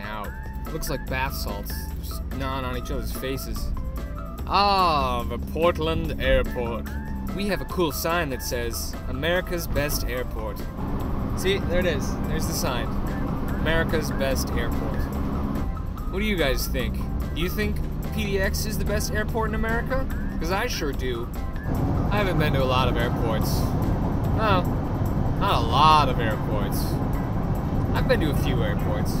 out. Looks like bath salts, just gnawing on each other's faces. Ah, the Portland Airport. We have a cool sign that says, America's Best Airport. See, there it is. There's the sign. America's Best Airport. What do you guys think? Do you think PDX is the best airport in America? Because I sure do. I haven't been to a lot of airports. No, not a lot of airports. I've been to a few airports.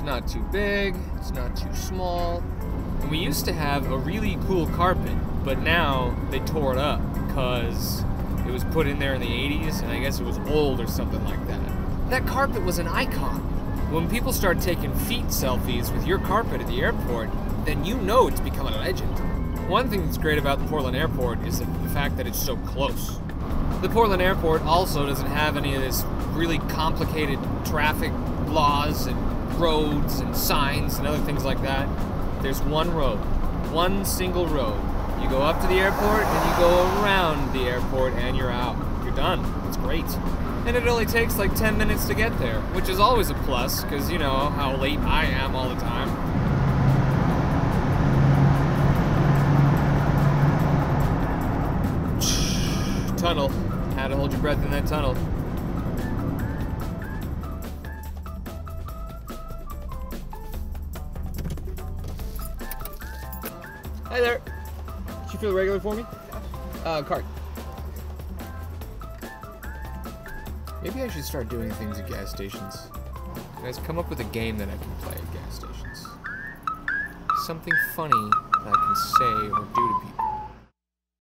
It's not too big, it's not too small. And we used to have a really cool carpet, but now they tore it up because it was put in there in the 80s and I guess it was old or something like that. That carpet was an icon. When people start taking feet selfies with your carpet at the airport, then you know it's become a legend. One thing that's great about the Portland airport is the fact that it's so close. The Portland airport also doesn't have any of this really complicated traffic laws and roads and signs and other things like that. There's one road, one single road. You go up to the airport and you go around the airport and you're out. You're done. It's great. And it only takes like 10 minutes to get there, which is always a plus because you know how late I am all the time. tunnel. Had to hold your breath in that tunnel. Hi there. Did you feel regular for me? Uh, card. Maybe I should start doing things at gas stations. Guys, come up with a game that I can play at gas stations. Something funny that I can say or do to people.